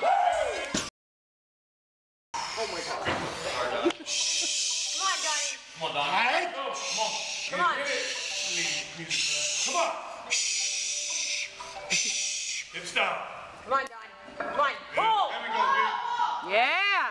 Oh my god. Come on, Donnie. Come on, Donnie. All right? Go. Come on. Come on. Come on. Hips down. Come on, Donnie. Come on. Boom. There we go, dude. Yeah.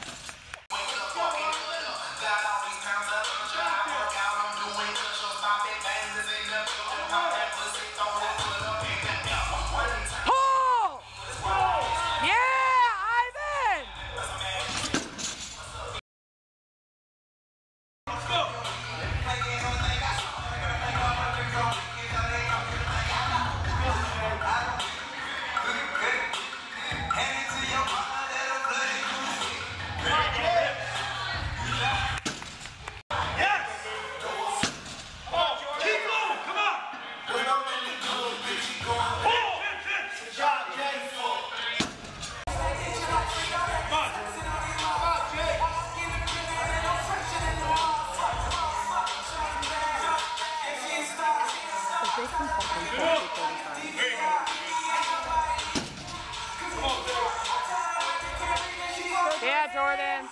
Jordan.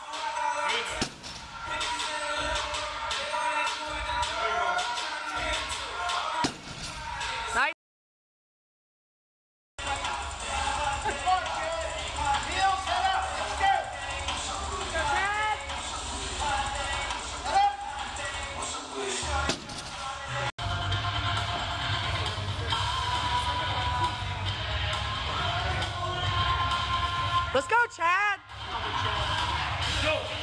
Let's go, Chad! Go.